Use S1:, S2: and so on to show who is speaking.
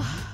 S1: Ugh.